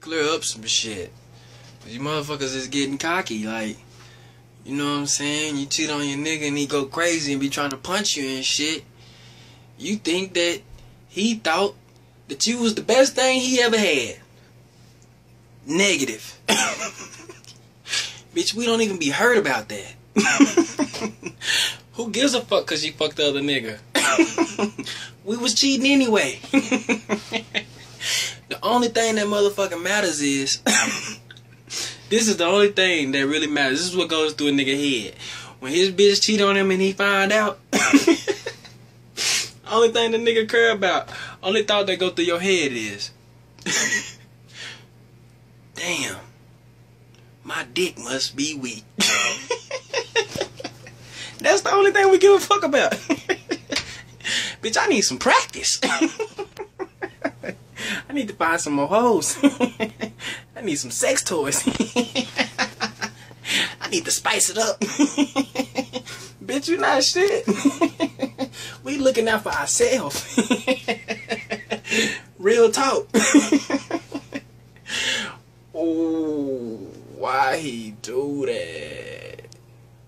Clear up some shit. You motherfuckers is getting cocky, like, you know what I'm saying? You cheat on your nigga and he go crazy and be trying to punch you and shit. You think that he thought that you was the best thing he ever had. Negative. Bitch, we don't even be heard about that. Who gives a fuck cause you fucked the other nigga? we was cheating anyway. Only thing that motherfucking matters is this is the only thing that really matters. This is what goes through a nigga head. When his bitch cheat on him and he find out only thing the nigga care about, only thought that go through your head is Damn. My dick must be weak. That's the only thing we give a fuck about. Bitch, I need some practice. I need to find some more hoes. I need some sex toys. I need to spice it up. Bitch, you not shit. we looking out for ourselves. Real talk. oh, why he do that?